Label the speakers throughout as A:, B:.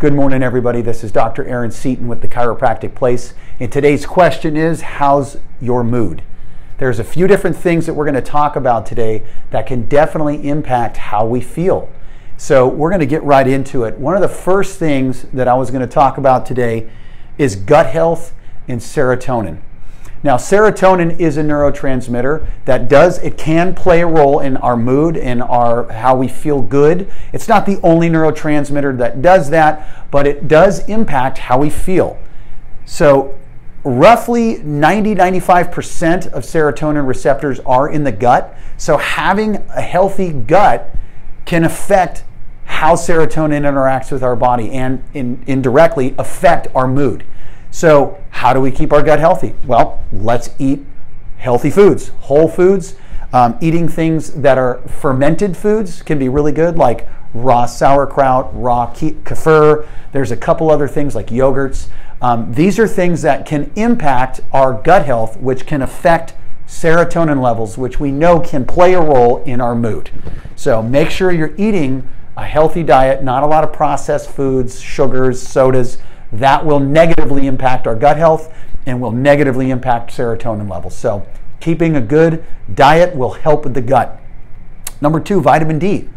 A: Good morning, everybody. This is Dr. Aaron Seaton with the Chiropractic Place. And today's question is How's your mood? There's a few different things that we're going to talk about today that can definitely impact how we feel. So, we're going to get right into it. One of the first things that I was going to talk about today is gut health and serotonin. Now, serotonin is a neurotransmitter that does, it can play a role in our mood and our how we feel good. It's not the only neurotransmitter that does that, but it does impact how we feel. So, roughly 90 95% of serotonin receptors are in the gut. So, having a healthy gut can affect how serotonin interacts with our body and in, indirectly affect our mood. So, how do we keep our gut healthy? Well, let's eat healthy foods, whole foods. Um, eating things that are fermented foods can be really good, like raw sauerkraut, raw kefir. There's a couple other things like yogurts. Um, these are things that can impact our gut health, which can affect serotonin levels, which we know can play a role in our mood. So make sure you're eating a healthy diet, not a lot of processed foods, sugars, sodas that will negatively impact our gut health and will negatively impact serotonin levels. So, keeping a good diet will help with the gut. Number two, vitamin D.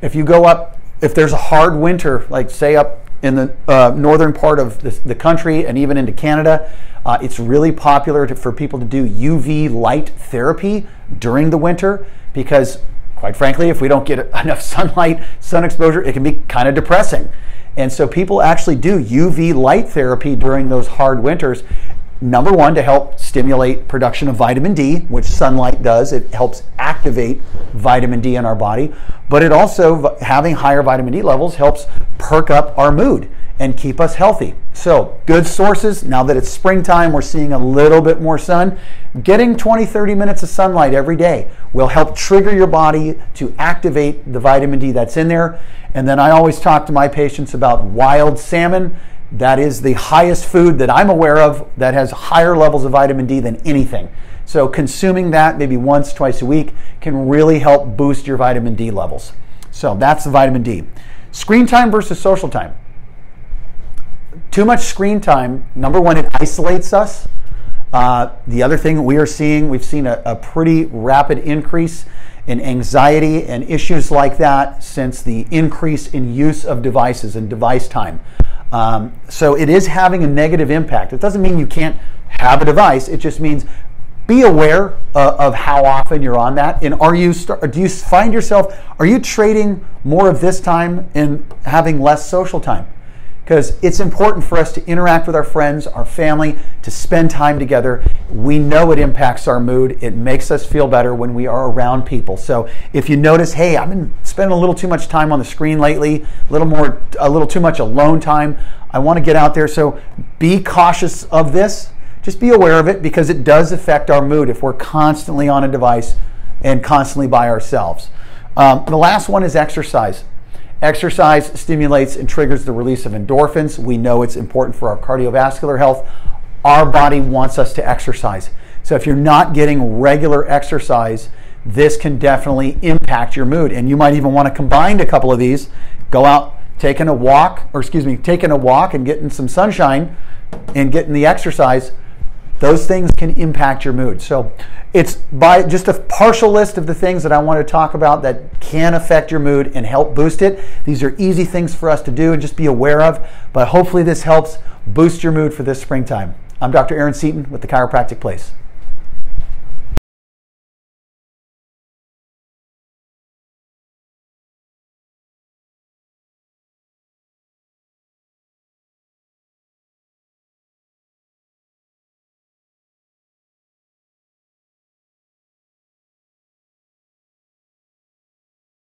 A: If you go up, if there's a hard winter, like say up in the uh, northern part of the, the, country and even into Canada, uh, it's really popular to, for people to do UV light therapy during the winter because, quite frankly, if we don't get enough sunlight, sun exposure, it can be kind of depressing. And so people actually do UV light therapy during those hard winters. Number one, to help stimulate production of vitamin D, which sunlight does. It helps activate vitamin D in our body. But it also, having higher vitamin D levels, helps perk up our mood and keep us healthy. So, good sources. Now that it's springtime, we're seeing a little bit more sun. Getting 20, 30 minutes of sunlight every day will help trigger your body to activate the vitamin D that's in there. And then I always talk to my patients about wild salmon. That is the highest food that I'm aware of that has higher levels of vitamin D than anything. So, consuming that maybe once, twice a week can really help boost your vitamin D levels. So, that's the vitamin D. Screen time versus social time too much screen time, number one, it isolates us. Uh, the other thing we are seeing, we've seen a, a, pretty rapid increase in anxiety and issues like that since the increase in use of devices and device time. Um, so it is having a negative impact. It doesn't mean you can't have a device, it just means be aware uh, of how often you're on that and are you start, do you find yourself are you trading more of this time and having less social time because it's important for us to interact with our friends, our family, to spend time together. We know it impacts our mood. It makes us feel better when we are around people. So if you notice, hey, I've been spending a little too much time on the screen lately, a little more, a little too much alone time. I want to get out there. So be cautious of this. Just be aware of it because it does affect our mood if we're constantly on a device and constantly by ourselves. Um, the last one is exercise. Exercise stimulates and triggers the release of endorphins. We know it's important for our cardiovascular health. Our body wants us to exercise. So if you're not getting regular exercise, this can definitely impact your mood. And you might even want to combine a couple of these. Go out taking a walk, or excuse me, taking a walk and getting some sunshine and getting the exercise those things can impact your mood. So it's by just a partial list of the things that I want to talk about that can affect your mood and help boost it. These are easy things for us to do and just be aware of, but hopefully this helps boost your mood for this springtime. I'm Dr. Aaron Seaton with the Chiropractic Place.